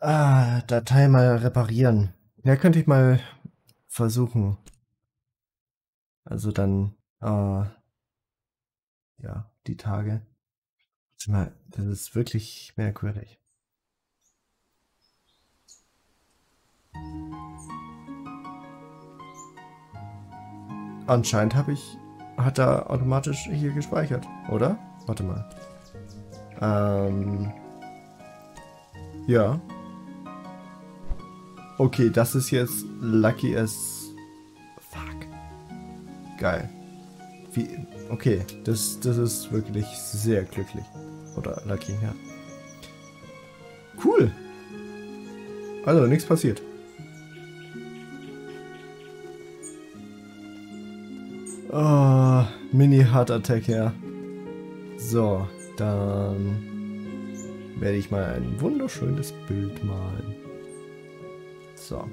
Ah, Datei mal reparieren. Ja, könnte ich mal versuchen. Also dann, äh, ja, die Tage. Das ist wirklich merkwürdig. Anscheinend habe ich, hat er automatisch hier gespeichert, oder? Warte mal. Ähm, ja. Okay, das ist jetzt Lucky as fuck. Geil. Wie, okay, das, das ist wirklich sehr glücklich. Oder Lucky, ja. Cool. Also, nichts passiert. Oh, Mini Heart Attack, ja. So, dann werde ich mal ein wunderschönes Bild malen. So.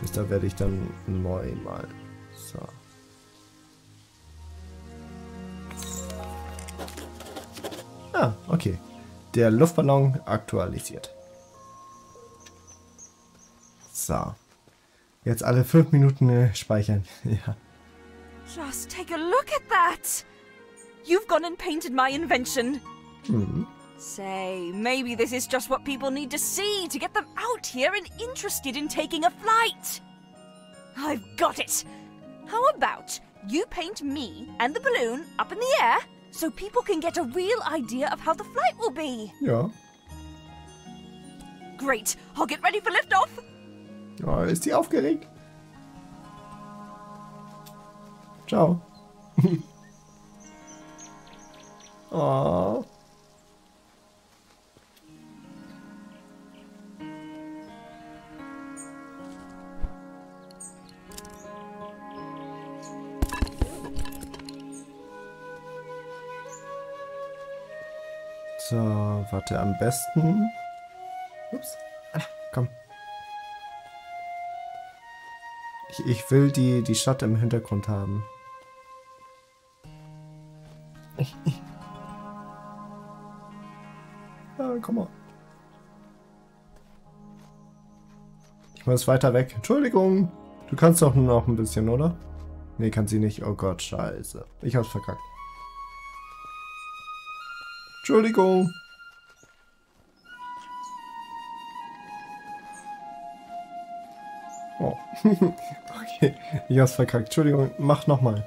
Das da werde ich dann neu malen. So. Ah, okay. Der Luftballon aktualisiert. So. Jetzt alle fünf Minuten äh, speichern. ja. Just take a look at that! You've gone and painted my invention. Mhm. Say, maybe this is just what people need to see to get them out here and interested in taking a flight. I've got it. How about you paint me and the balloon up in the air so people can get a real idea of how the flight will be? Ja. Great. I'll get ready for liftoff. Uh, oh, ist die aufgeregt? Ciao. oh. So, warte, am besten. Ups. Ah, komm. Ich, ich will die, die Stadt im Hintergrund haben. ja, komm mal. Ich muss weiter weg. Entschuldigung. Du kannst doch nur noch ein bisschen, oder? Nee, kann sie nicht. Oh Gott, scheiße. Ich hab's verkackt. Entschuldigung. Oh. okay, ich hab's verkackt. Entschuldigung, mach nochmal.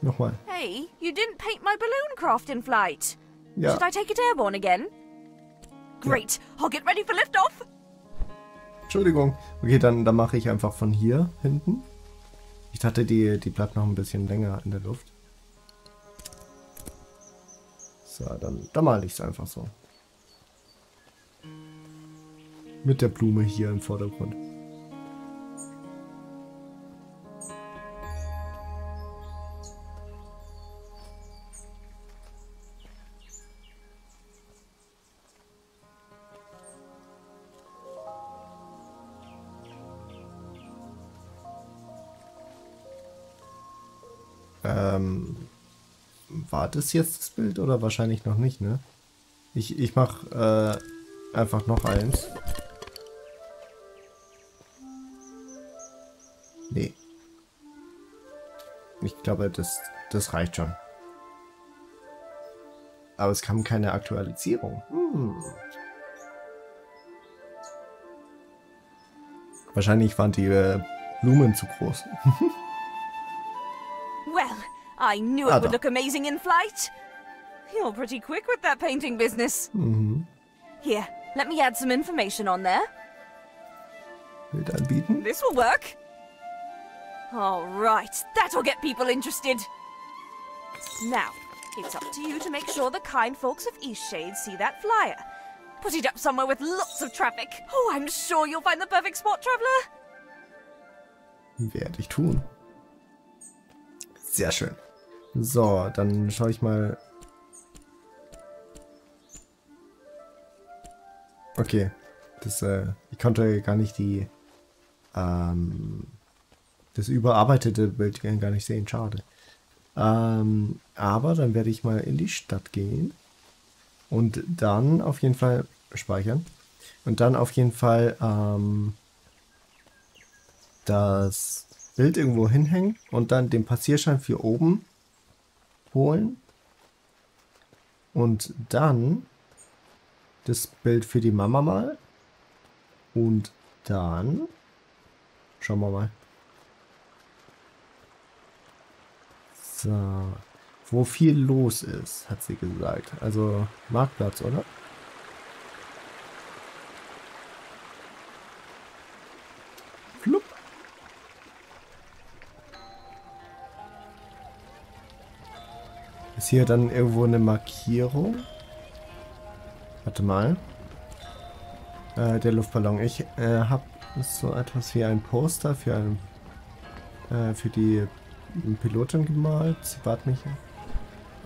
Nochmal. Hey, you didn't paint my balloon craft in flight. Ja. Should I take it airborne again? Great. I'll get ready for liftoff. Entschuldigung. Okay, dann, dann mache ich einfach von hier hinten. Ich dachte, die, die bleibt noch ein bisschen länger in der Luft. So, dann, dann male ich es einfach so. Mit der Blume hier im Vordergrund. Ähm, war das jetzt das Bild oder wahrscheinlich noch nicht, ne? Ich, ich mach äh, einfach noch eins. Nee. Ich glaube, das, das reicht schon. Aber es kam keine Aktualisierung. Hm. Wahrscheinlich waren die äh, Blumen zu groß. I knew it would look amazing in flight. You're pretty quick with that painting business. mhm. Here, let me add some information on there. Bild anbieten. This will work. All right, that'll get people interested. Now, it's up to you to make sure the kind folks of Eastshade see that flyer. Put it up somewhere with lots of traffic. Oh, I'm sure you'll find the perfect spot, traveler. Werde ich tun. Sehr schön. So, dann schaue ich mal. Okay. Das, äh, ich konnte gar nicht die, ähm, das überarbeitete Bild gar nicht sehen. Schade. Ähm, aber dann werde ich mal in die Stadt gehen. Und dann auf jeden Fall speichern. Und dann auf jeden Fall ähm, das Bild irgendwo hinhängen und dann den Passierschein für oben holen. Und dann das Bild für die Mama mal. Und dann schauen wir mal. So. Wo viel los ist, hat sie gesagt. Also Marktplatz, oder? Ist hier dann irgendwo eine Markierung? Warte mal. Äh, der Luftballon. Ich äh, habe so etwas wie ein Poster für, ein, äh, für die Pilotin gemalt. Sie bat mich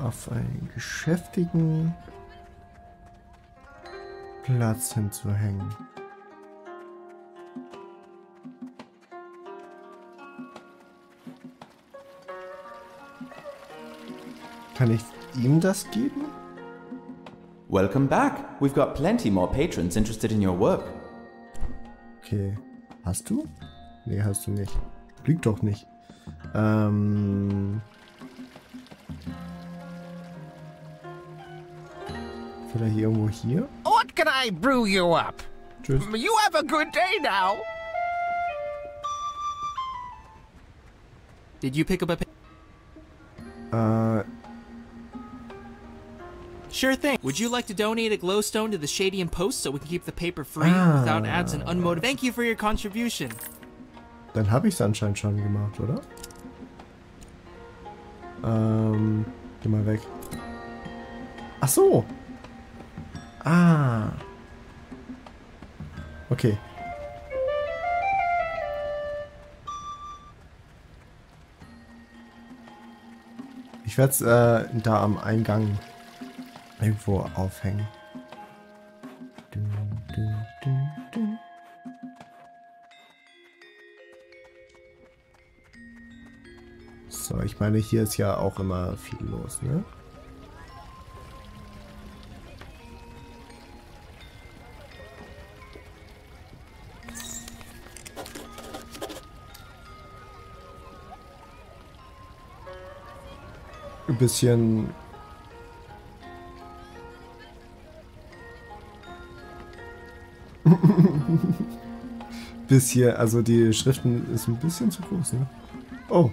auf einen geschäftigen Platz hinzuhängen. Kann ich ihm das geben? Welcome back. We've got plenty more patrons interested in your work. Okay. Hast du? Nee, hast du nicht. Liegt doch nicht. Ähm. Vielleicht er irgendwo hier? What can I brew you up? Tschüss. You have a good day now. Did you pick up a... Sure thing. Would you like to donate a glowstone to the Shadian Post so we can keep the paper free Ah. without ads and unmotivated? Thank you for your contribution. dann habe ich es anscheinend schon gemacht, oder? Ähm, geh mal weg. Ach so. Ah. Okay. Ich werde es äh, da am Eingang irgendwo aufhängen. Du, du, du, du. So, ich meine, hier ist ja auch immer viel los, ne? Ein bisschen... bisschen, also die Schriften ist ein bisschen zu groß, ne? Oh,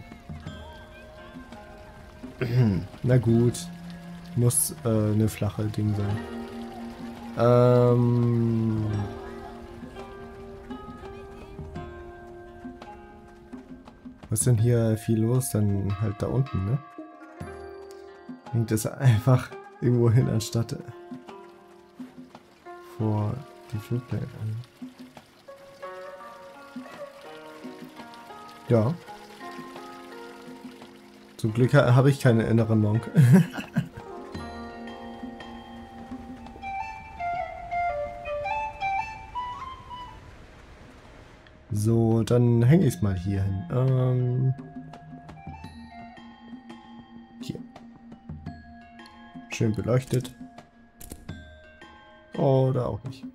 na gut. Muss äh, eine flache Ding sein. Ähm. Was ist denn hier viel los? Dann halt da unten, ne? Hängt das einfach irgendwo hin, anstatt vor die Flugplane Ja. Zum Glück ha habe ich keinen inneren Monk. so, dann hänge ich es mal hier hin. Ähm, hier. Schön beleuchtet. Oder auch nicht.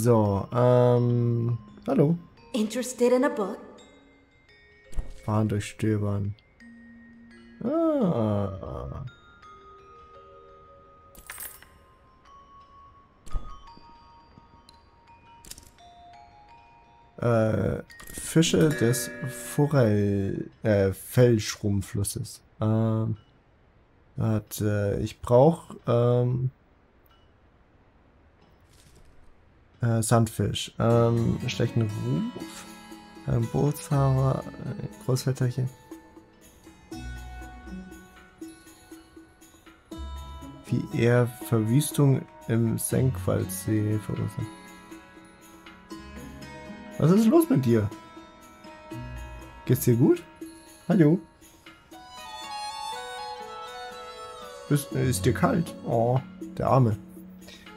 So, ähm, hallo. Interested in a book? Fahren durch Stöbern. Ah. Äh, Fische des Forell, äh, Fellschrumpflusses. Ähm, warte, ich brauche, ähm, äh, Sandfisch. Ähm, schlechten Ruf. Ein Bootsfahrer, äh, Großwetterchen. Wie er Verwüstung im Senkwaldsee verursacht. Was ist los mit dir? Geht's dir gut? Hallo? Ist, ist dir kalt? Oh, der Arme.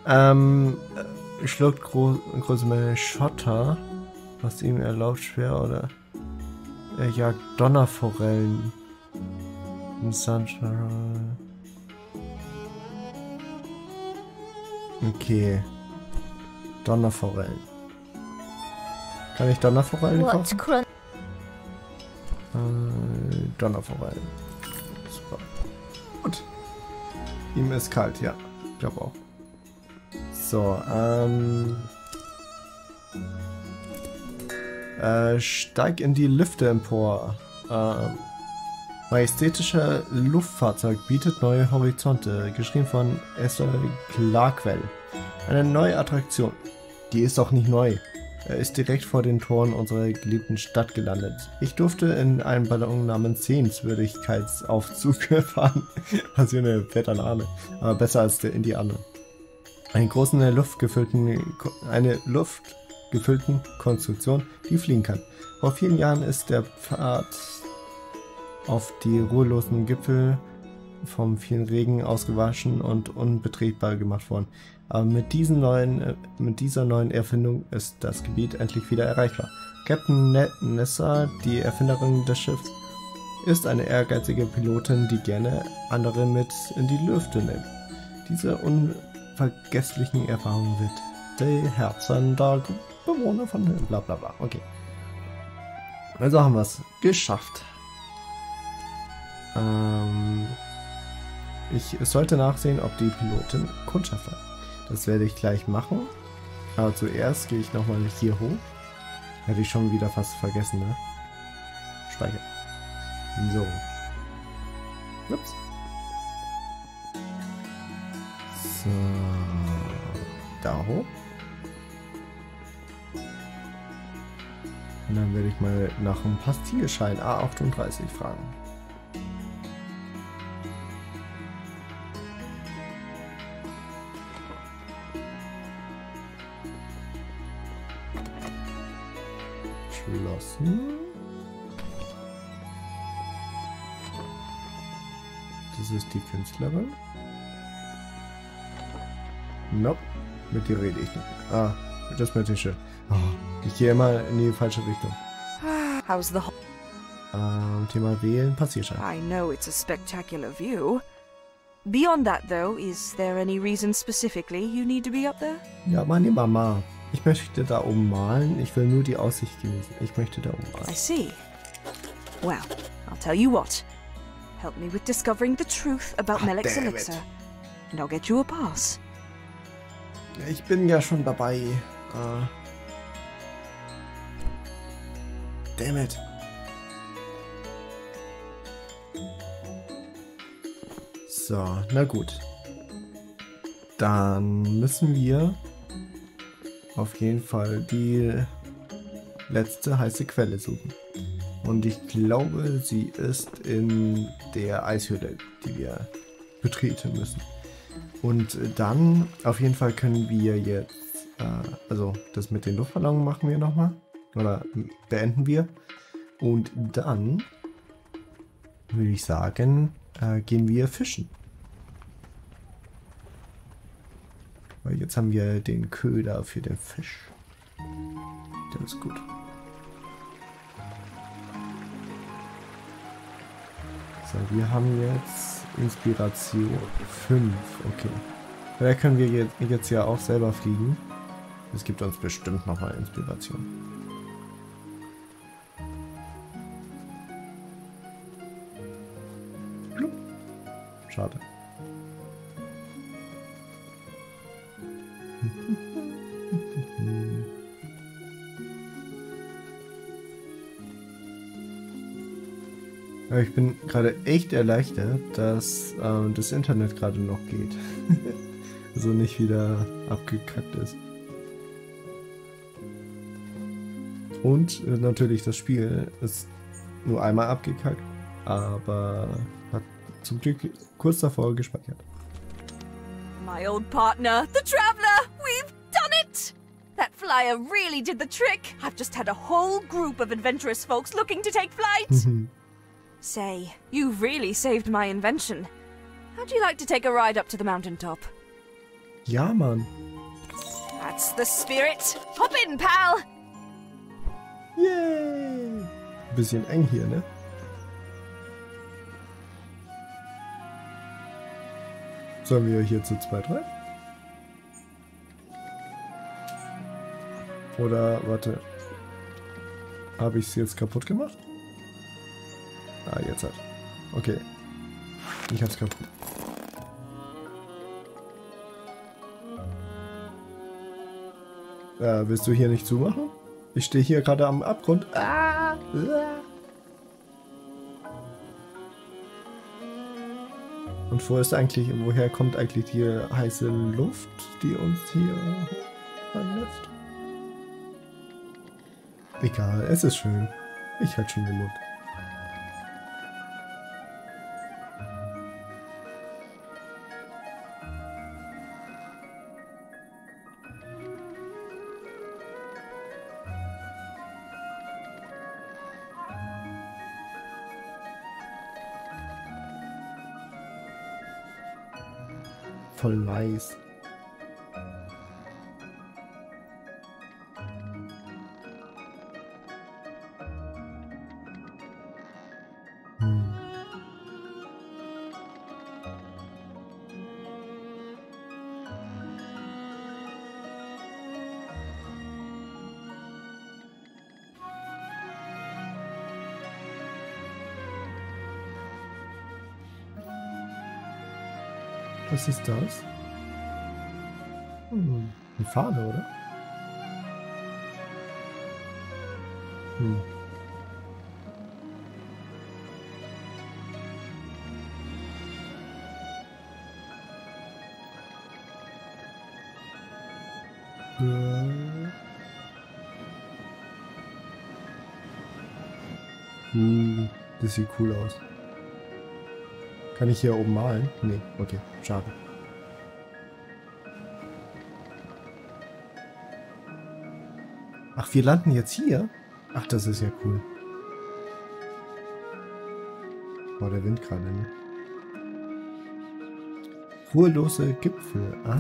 Ähm, äh, schluckt gro große Menge Schotter. was ihm erlaubt, schwer oder er jagt Donnerforellen im Sunshine. Okay. Donnerforellen. Kann ich Donnerforellen kaufen? Äh, Donnerforellen. Super. Gut. Ihm ist kalt, ja. Ich glaube auch. So, ähm. Äh, steig in die Lüfte empor. Ähm. Majestätischer Luftfahrzeug bietet neue Horizonte. Geschrieben von Esther Clarkwell. Eine neue Attraktion. Die ist auch nicht neu. Er ist direkt vor den Toren unserer geliebten Stadt gelandet. Ich durfte in einem Ballon namens Sehenswürdigkeitsaufzug fahren. Was für eine Veterane. Aber besser als der Indianer. Einen großen luftgefüllten, eine luftgefüllten Konstruktion, die fliegen kann. Vor vielen Jahren ist der Pfad auf die ruhelosen Gipfel vom vielen Regen ausgewaschen und unbetretbar gemacht worden. Aber mit, diesen neuen, mit dieser neuen Erfindung ist das Gebiet endlich wieder erreichbar. Captain Ne- Nessa, die Erfinderin des Schiffs, ist eine ehrgeizige Pilotin, die gerne andere mit in die Lüfte nimmt. Diese unvergesslichen Erfahrungen wird die Herzen der Bewohner von bla bla bla. Okay. Also haben wir es geschafft. Ähm, ich sollte nachsehen, ob die Pilotin Kundschaft hat. Das werde ich gleich machen. Aber zuerst gehe ich nochmal hier hoch. Hätte ich schon wieder fast vergessen, ne? Speichern. So. Ups. So. Da hoch. Und dann werde ich mal nach einem Pastierschein A38 fragen. Schlossen. Das ist die Künstlerin. Nope. Mit dir rede ich nicht. Ah, das mit dem Schild. Oh, ich gehe immer in die falsche Richtung. How's the Ähm, Thema wählen, Passierschein. I know it's a spectacular view. Beyond that, though, is there any reason specifically you need to be up there? Ja, meine Mama. Ich möchte da oben malen. Ich will nur die Aussicht genießen. Ich möchte da oben I malen. see. Well, I'll tell you what. Help me with discovering the truth about Ah, Melek's elixir, and I'll get you a pass. Ich bin ja schon dabei. Äh. Damn it. So, na gut. Dann müssen wir auf jeden Fall die letzte heiße Quelle suchen. Und ich glaube, sie ist in der Eishöhle, die wir betreten müssen. Und dann auf jeden Fall können wir jetzt, äh, also das mit den Luftballons machen wir nochmal. Oder beenden wir. Und dann würde ich sagen, äh, gehen wir fischen. Weil jetzt haben wir den Köder für den Fisch. Das ist gut. So, wir haben jetzt Inspiration 5. Okay. Da können wir jetzt, jetzt ja auch selber fliegen. Es gibt uns bestimmt nochmal Inspiration. Schade. Ich bin gerade echt erleichtert, dass ähm, das Internet gerade noch geht. so nicht wieder abgekackt ist. Und äh, natürlich das Spiel ist nur einmal abgekackt, aber hat zum Glück kurz davor gespeichert. My old partner, the Traveler! We've done it! That flyer really did the trick. I've just had a whole group of adventurous folks looking to take flight. Say, you've really saved my invention. How'd you like to take a ride up to the mountaintop? Ja, Mann. That's the spirit. Hop in, pal! Yay! Bisschen eng hier, ne? Sollen wir hier zu zweit rein? Oder, warte. Habe ich es jetzt kaputt gemacht? Ah, jetzt hat. Okay. Ich hab's kaputt. Äh, willst du hier nicht zumachen? Ich stehe hier gerade am Abgrund. Ah, ah. Und wo ist eigentlich, woher kommt eigentlich die heiße Luft, die uns hier anlässt? Egal, es ist schön. Ich halt schon den Mund. Voll nice. Was ist das? Hm, eine Fahne, oder? Hm. Hm, das sieht cool aus. Kann ich hier oben malen? Nee, okay, schade. Ach, wir landen jetzt hier? Ach, das ist ja cool. Boah, der Wind gerade, ne? Ruhelose Gipfel. Ah.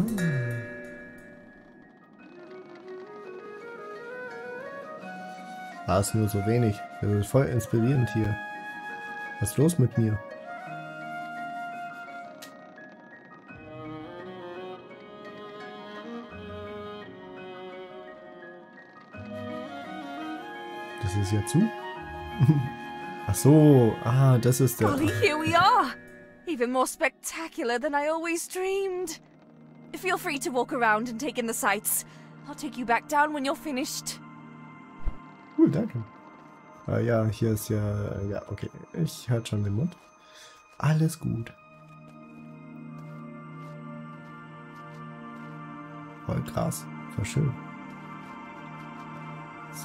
Ah, ist nur so wenig. Das ist voll inspirierend hier. Was ist los mit mir? Ist ja zu. Ach so, ah, das ist der. Golly, here we are! Even more spectacular than I always dreamed. Feel free to walk around and take in the sights. I'll take you back down when you're finished. Cool, danke. Ah, ja, hier ist ja, ja, okay. Ich halt schon den Mund. Alles gut. Voll krass. Voll schön.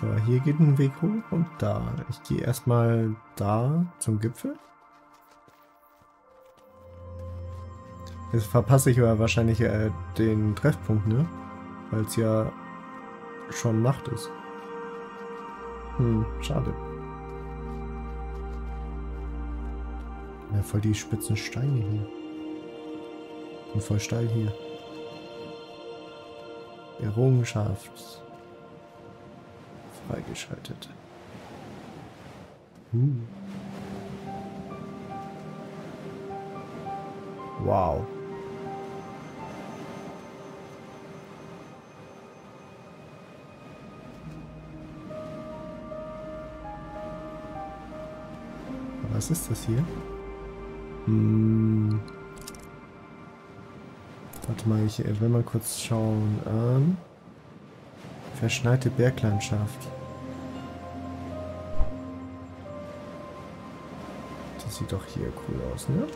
So, hier geht ein Weg hoch und da. Ich gehe erstmal da zum Gipfel. Jetzt verpasse ich aber wahrscheinlich äh, den Treffpunkt, ne? Weil es ja schon Nacht ist. Hm, schade. Ja, voll die spitzen Steine hier. Und voll steil hier. Errungenschaft. Freigeschaltet. Hm. Wow. Was ist das hier? Hm. Warte mal, ich will mal kurz schauen. Ähm, verschneite Berglandschaft. Sieht doch hier cool aus, ne?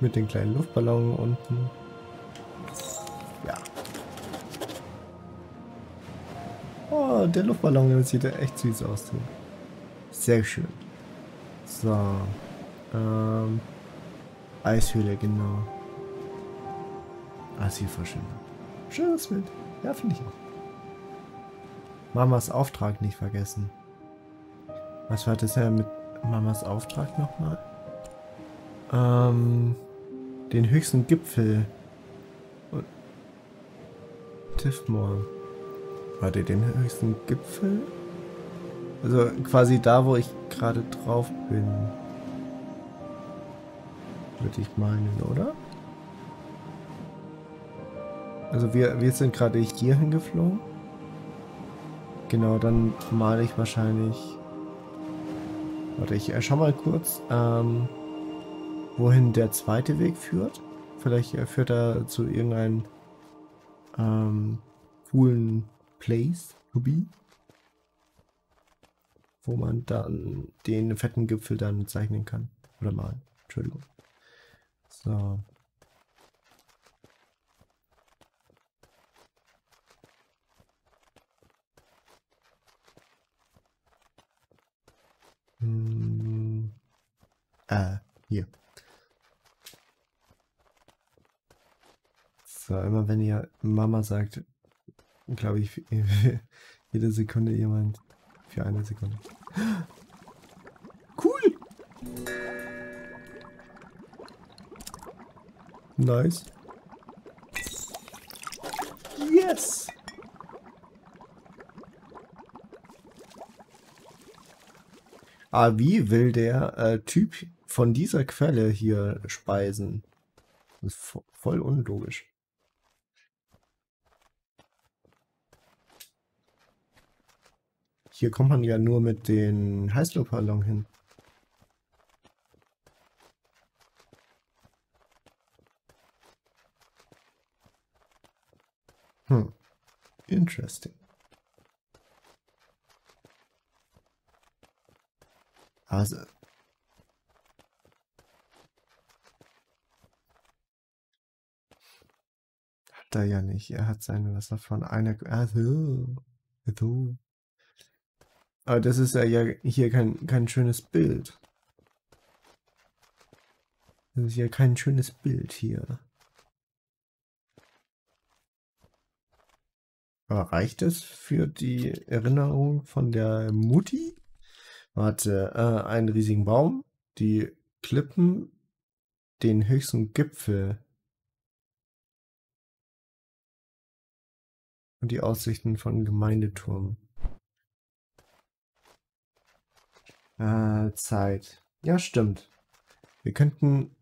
Mit den kleinen Luftballonen unten. Ja. Oh, der Luftballon sieht ja echt süß aus. Sehr schön. So. Ähm. Eishöhle, genau. Ah, voll schön aus. Schönes Bild. Ja, finde ich auch. Mamas Auftrag nicht vergessen. Was war das ja mit Mamas Auftrag nochmal? ähm, den höchsten Gipfel. Und Tiffmore. Warte, den höchsten Gipfel? Also quasi da, wo ich gerade drauf bin. Würde ich meinen, oder? Also wir, wir sind gerade hier hingeflogen. Genau, dann male ich wahrscheinlich... Warte, ich äh, schau mal kurz, ähm, wohin der zweite Weg führt. Vielleicht äh, führt er zu irgendeinem ähm, coolen Place be. Wo man dann den fetten Gipfel dann zeichnen kann. Oder malen. Entschuldigung. So. Äh, hier. So, immer wenn ihr Mama sagt, glaube ich, jede Sekunde jemand für eine Sekunde. Cool! Nice. Yes! Ah, wie will der äh, Typ von dieser Quelle hier speisen? Das ist vo voll unlogisch. Hier kommt man ja nur mit den Heißluftballon hin. Hm. Interesting. Also. Hat er ja nicht. Er hat seine Wasser von einer. So. Aber das ist ja hier kein, kein schönes Bild. Das ist ja kein schönes Bild hier. Aber reicht es für die Erinnerung von der Mutti? Warte, äh, einen riesigen Baum, die Klippen, den höchsten Gipfel und die Aussichten von Gemeindeturm. Äh, Zeit. Ja, stimmt. Wir könnten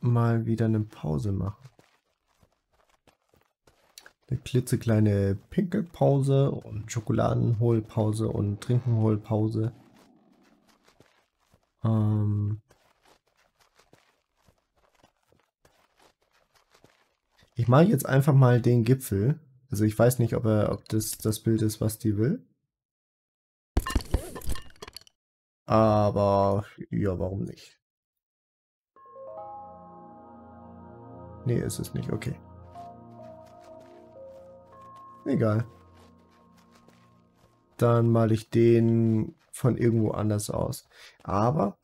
mal wieder eine Pause machen. Eine klitzekleine Pinkelpause und Schokoladenholpause und Trinkenholpause. Ähm ich mache jetzt einfach mal den Gipfel. Also ich weiß nicht, ob, er, ob das das Bild ist, was die will. Aber ja, warum nicht? Nee, ist es nicht. Okay. Egal. Dann male ich den von irgendwo anders aus. Aber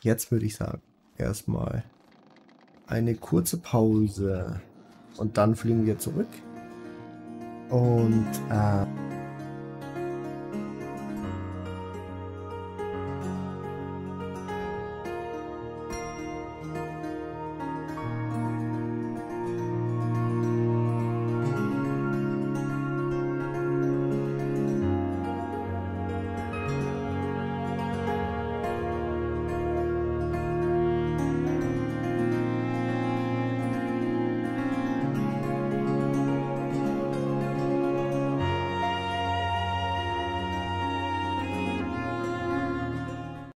jetzt würde ich sagen, erstmal eine kurze Pause. Und dann fliegen wir zurück. Und äh,